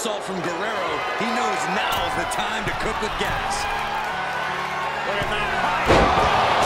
assault from Guerrero, he knows now is the time to cook with gas. Look at that.